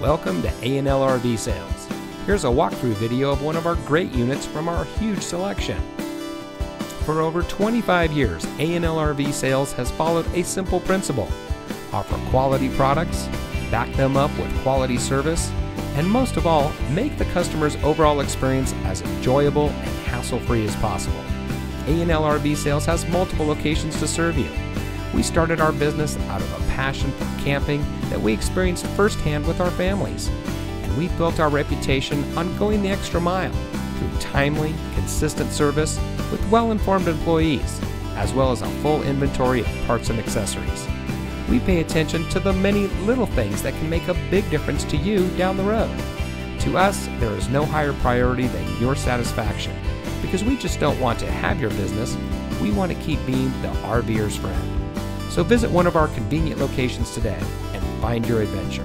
Welcome to A&L RV Sales. Here's a walkthrough video of one of our great units from our huge selection. For over 25 years, A&L RV Sales has followed a simple principle. Offer quality products, back them up with quality service, and most of all, make the customer's overall experience as enjoyable and hassle-free as possible. A&L RV Sales has multiple locations to serve you. We started our business out of a passion for camping that we experienced firsthand with our families. And we've built our reputation on going the extra mile through timely, consistent service with well informed employees, as well as a full inventory of parts and accessories. We pay attention to the many little things that can make a big difference to you down the road. To us, there is no higher priority than your satisfaction because we just don't want to have your business, we want to keep being the RVer's friend. So visit one of our convenient locations today and find your adventure.